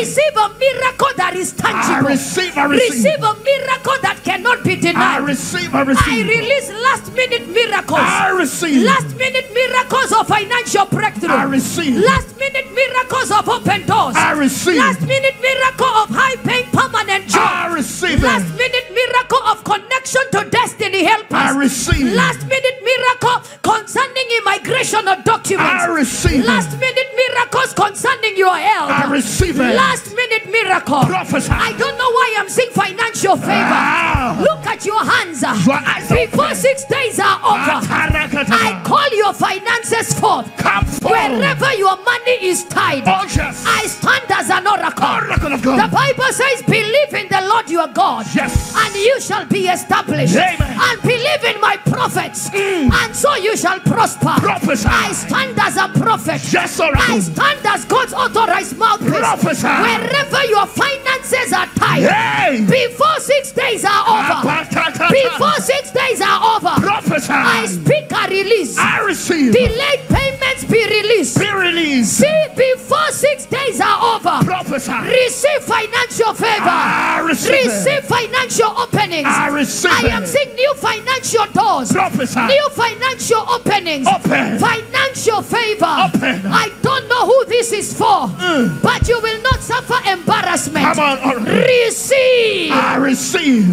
Receive a miracle that is tangible. I receive, I receive. Receive a miracle that cannot be denied. I receive, I I release last minute miracles. I receive. Last minute miracles of financial breakthrough. I receive. Last minute miracles of open doors. I receive. Last minute miracle of high paying permanent job. I receive Last minute miracle of connection to destiny helpers. I receive. Last minute miracle concerning immigration of documents. I receive Last minute miracles concerning your health. I miracle. Prophesy. I don't know why I'm seeing financial favor. Ah. Look at your hands. Your eyes are Before open. six days are over, I call your finances forth. Come forth. Wherever your money is tied, Oh, yes. I Of The Bible says, Believe in the Lord your God, Yes. and you shall be established. Amen. And believe in my prophets, mm. and so you shall prosper. Prophesy. I stand as a prophet. Yes, I stand as God's authorized mouthpiece. Prophesy. Wherever your finances are tied, Hey. before six days are over, before six days are over, Prophesy. I speak a release. I receive. Delayed payments Prophesy. receive financial favor. I receive it. Receive financial openings. I receive I am seeing new financial doors. Prophesy. New financial openings. Open. Financial favor. Open. Mm. I don't know who this is for, but you will not suffer embarrassment. Come on, Oracle. Receive. I receive.